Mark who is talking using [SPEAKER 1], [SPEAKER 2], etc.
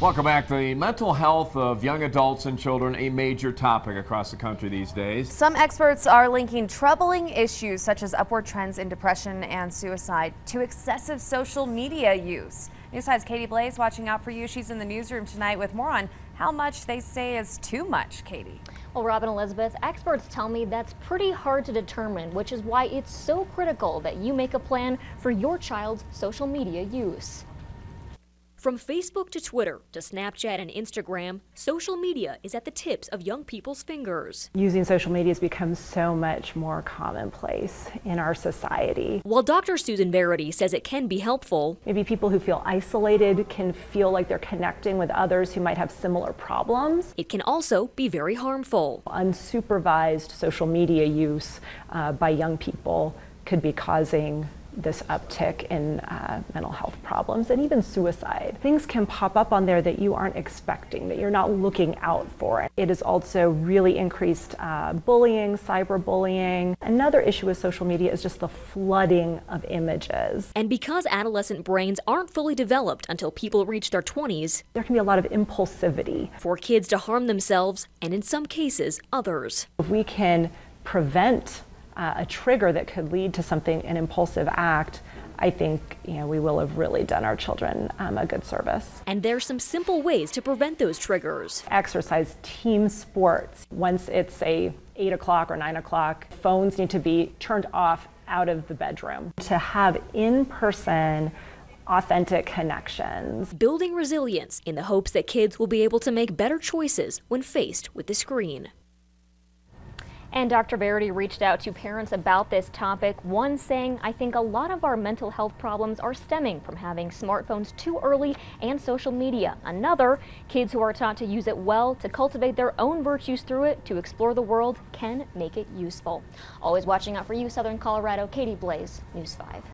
[SPEAKER 1] Welcome back. The mental health of young adults and children, a major topic across the country these days.
[SPEAKER 2] Some experts are linking troubling issues such as upward trends in depression and suicide to excessive social media use. News 5's Caiti Blase watching out for you. She's in the newsroom tonight with more on how much they say is too much, Caiti.
[SPEAKER 3] Well, Robin Elizabeth, experts tell me that's pretty hard to determine, which is why it's so critical that you make a plan for your child's social media use.
[SPEAKER 4] From Facebook to Twitter to Snapchat and Instagram, social media is at the tips of young people's fingers.
[SPEAKER 5] Using social media has become so much more commonplace in our society.
[SPEAKER 4] While Dr. Susan Verity says it can be helpful,
[SPEAKER 5] maybe people who feel isolated can feel like they're connecting with others who might have similar problems.
[SPEAKER 4] It can also be very harmful.
[SPEAKER 5] Unsupervised social media use uh, by young people could be causing this uptick in uh, mental health problems and even suicide. Things can pop up on there that you aren't expecting, that you're not looking out for. It has also really increased uh, bullying, cyberbullying. Another issue with social media is just the flooding of images.
[SPEAKER 4] And because adolescent brains aren't fully developed until people reach their 20s,
[SPEAKER 5] there can be a lot of impulsivity.
[SPEAKER 4] For kids to harm themselves and in some cases, others.
[SPEAKER 5] If we can prevent uh, a trigger that could lead to something, an impulsive act, I think you know we will have really done our children um, a good service.
[SPEAKER 4] And there's some simple ways to prevent those triggers.
[SPEAKER 5] Exercise, team sports. Once it's a eight o'clock or nine o'clock, phones need to be turned off out of the bedroom. To have in-person authentic connections.
[SPEAKER 4] Building resilience in the hopes that kids will be able to make better choices when faced with the screen.
[SPEAKER 3] And Dr. Verity reached out to parents about this topic, one saying, I think a lot of our mental health problems are stemming from having smartphones too early and social media. Another, kids who are taught to use it well, to cultivate their own virtues through it, to explore the world, can make it useful. Always watching out for you, Southern Colorado, Caiti Blase, News 5.